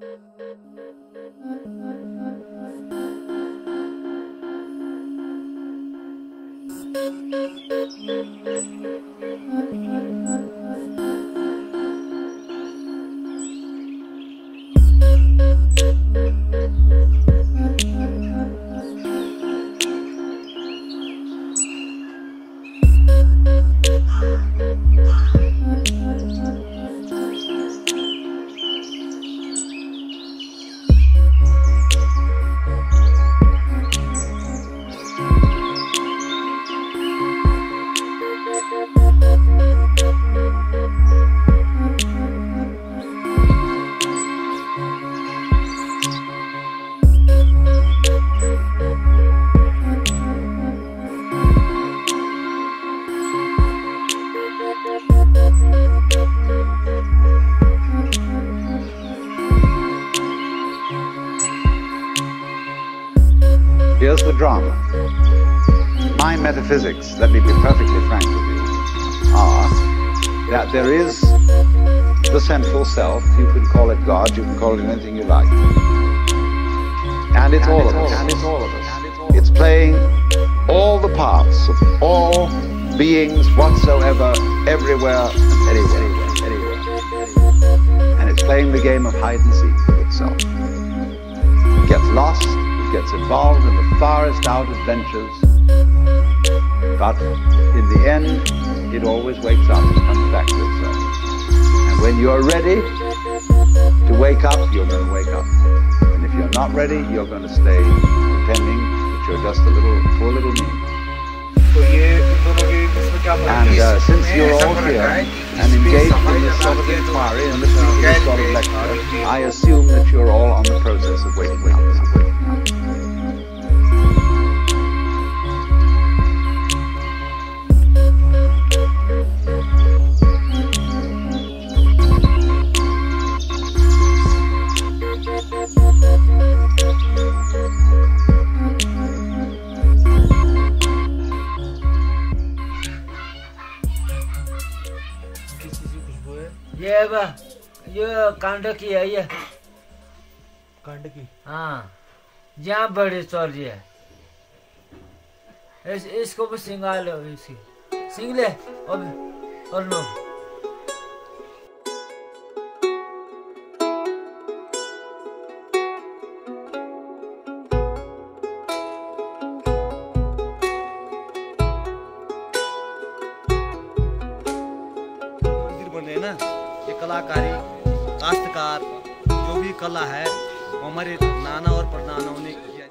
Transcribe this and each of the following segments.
Thank you. Here's the drama. My metaphysics, let me be perfectly frank with you, are that there is the central self. You can call it God, you can call it anything you like. And it's, and all, it's of all, and it's all of us. It's playing all the parts of all beings whatsoever, everywhere and anywhere. anywhere. And it's playing the game of hide and seek with itself. It gets lost gets involved in the farthest out adventures, but in the end, it always wakes up and comes back to itself. And when you're ready to wake up, you're going to wake up. And if you're not ready, you're going to stay pretending that you're just a little, poor little me. And uh, since you're all ये अब ये कांड की है ये। कांड की? हाँ यहाँ बड़ी चौरी है। इस, इसको भी सिंगा लो इसकी सिंग ले अब और नो। मंदिर बने ना? ये कलाकारी काश्तकार जो भी कला है हमारे नाना और परनानाओं ने किया।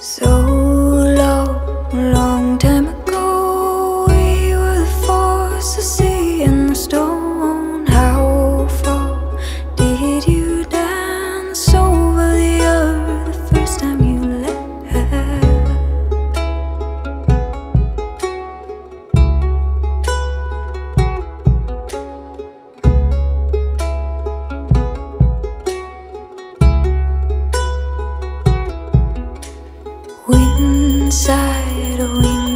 So inside oh, a wing